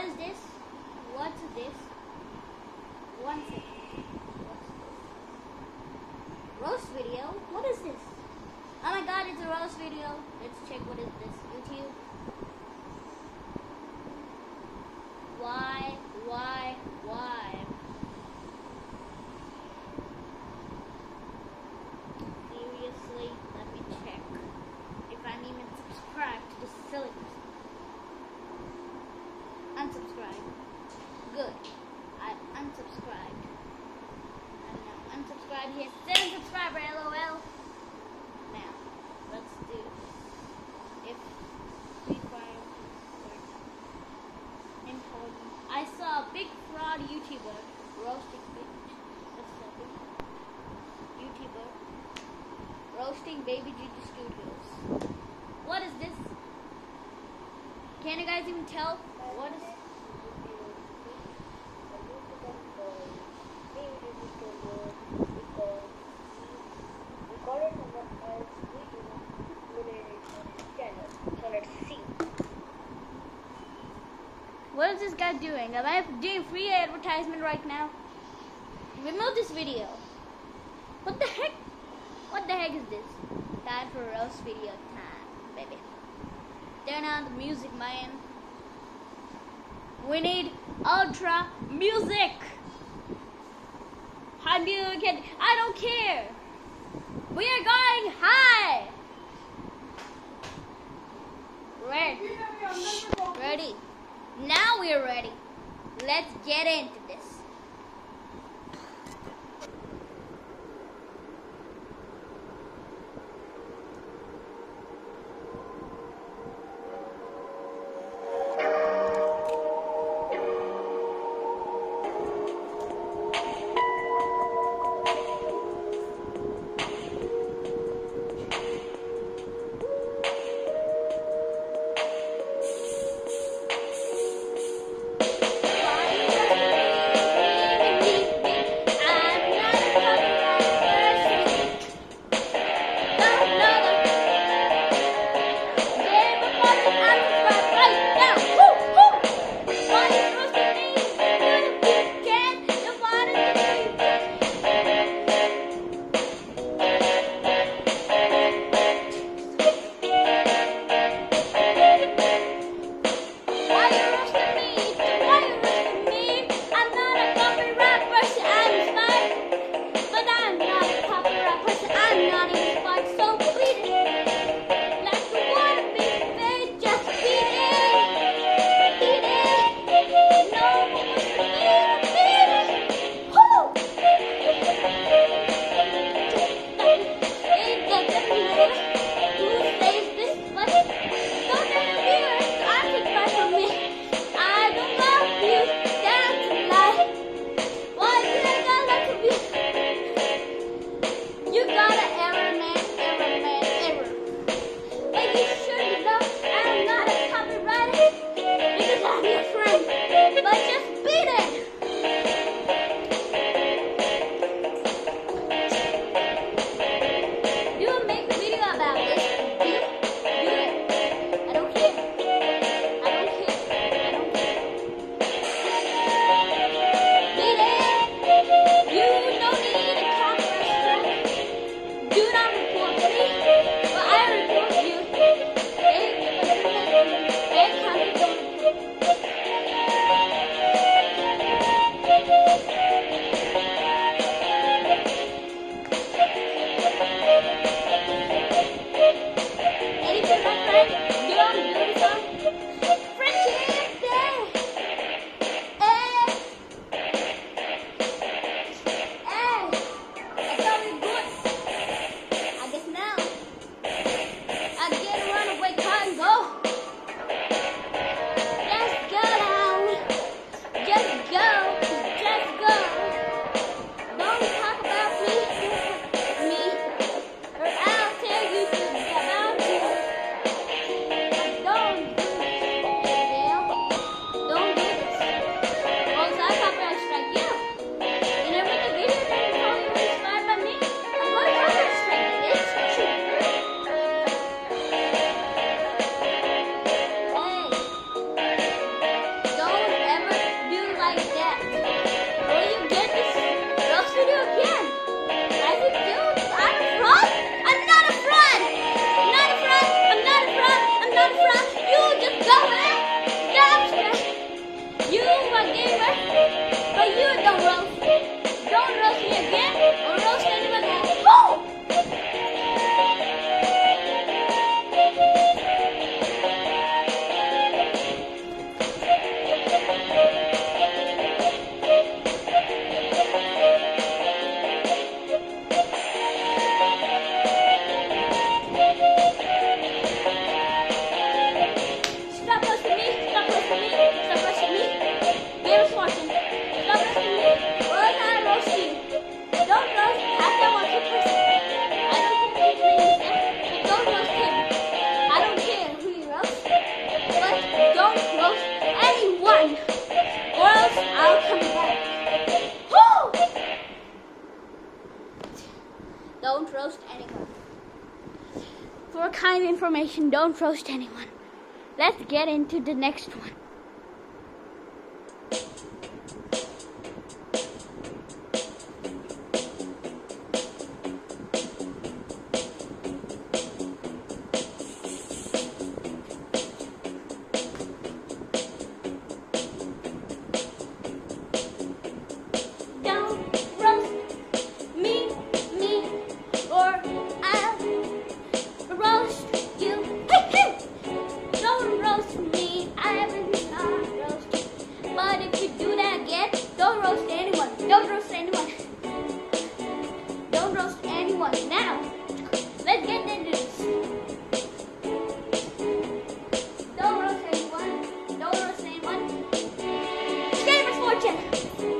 What is this? What's this? One second. What's this? Roast video? What is this? Oh my god, it's a roast video. Let's check what is this. Unsubscribed. He has subscriber. LOL. Now, let's do this. If Fire were important. I saw a big fraud YouTuber roasting bitch. That's a big YouTuber roasting Baby Juju Studios. What is this? Can you guys even tell what is? What is this guy doing? Am I doing free advertisement right now? Remove this video. What the heck? What the heck is this? Time for roast video time, baby. Turn on the music, man. We need ultra music. You get? I don't care. We are going high. Ready? Ready. Now we're ready. Let's get into this. Don't roast anyone. For kind information, don't roast anyone. Let's get into the next one. Beijo!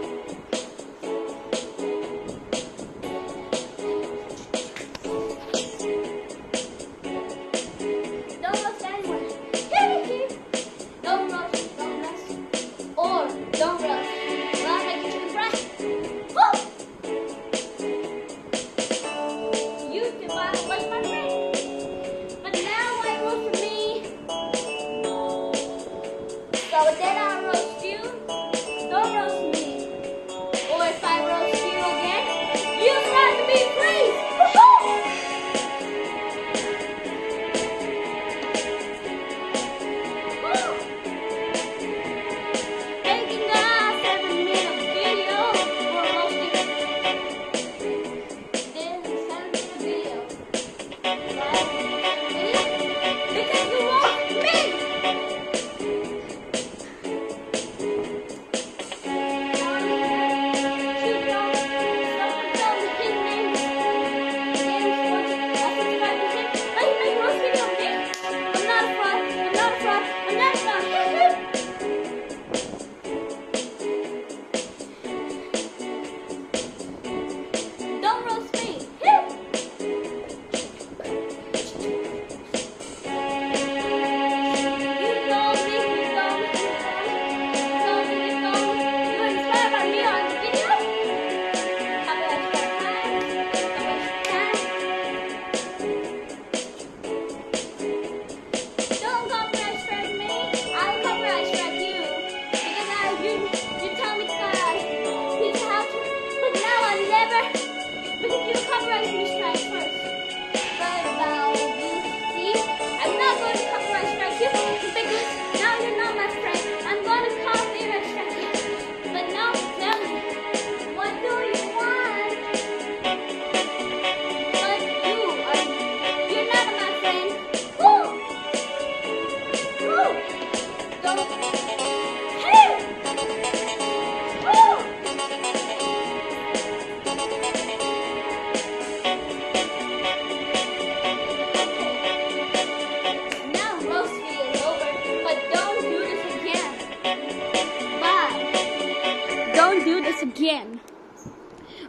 Again.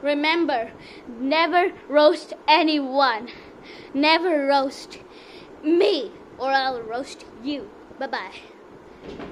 Remember, never roast anyone. Never roast me, or I'll roast you. Bye bye.